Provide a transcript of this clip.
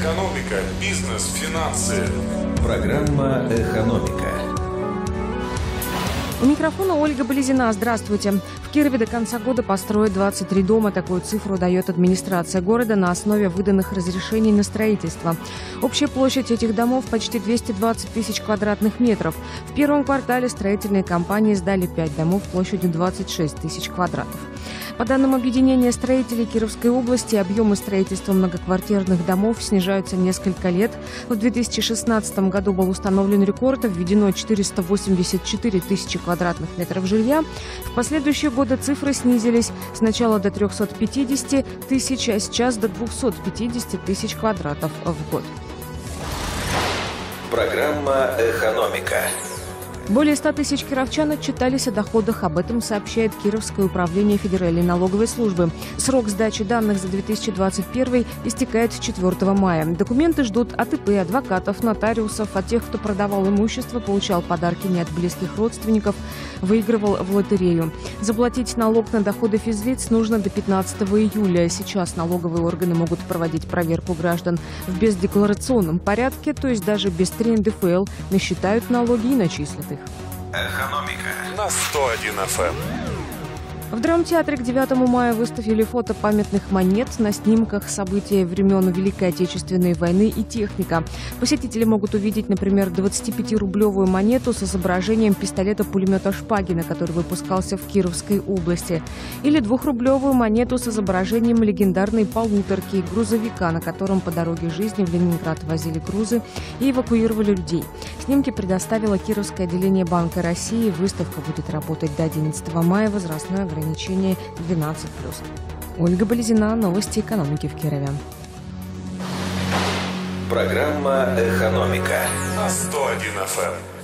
Экономика, бизнес, финансы. Программа «Экономика». У микрофона Ольга Болезина. Здравствуйте. В Кирове до конца года построят 23 дома. Такую цифру дает администрация города на основе выданных разрешений на строительство. Общая площадь этих домов почти 220 тысяч квадратных метров. В первом квартале строительные компании сдали 5 домов площадью 26 тысяч квадратов. По данным объединения строителей Кировской области, объемы строительства многоквартирных домов снижаются несколько лет. В 2016 году был установлен рекорд, введено 484 тысячи квадратных метров жилья. В последующие годы цифры снизились сначала до 350 тысяч, а сейчас до 250 тысяч квадратов в год. Программа «Экономика». Более 100 тысяч кировчан отчитались о доходах. Об этом сообщает Кировское управление Федеральной налоговой службы. Срок сдачи данных за 2021 истекает 4 мая. Документы ждут АТП, адвокатов, нотариусов, от тех, кто продавал имущество, получал подарки не от близких родственников, выигрывал в лотерею. Заплатить налог на доходы физлиц нужно до 15 июля. Сейчас налоговые органы могут проводить проверку граждан в бездекларационном порядке, то есть даже без 3 НДФЛ, насчитают налоги и начислят их. «Экономика». На 101 FM. В драмтеатре к 9 мая выставили фото памятных монет на снимках событий времен Великой Отечественной войны и техника. Посетители могут увидеть, например, 25-рублевую монету с изображением пистолета-пулемета «Шпагина», который выпускался в Кировской области, или двухрублевую монету с изображением легендарной полуторки грузовика, на котором по дороге жизни в Ленинград возили грузы и эвакуировали людей. Снимки предоставило Кировское отделение Банка России. Выставка будет работать до 11 мая. Возрастное ограничение 12+. Ольга Болезина. Новости экономики в Кирове. Программа «Экономика». На 101 FM.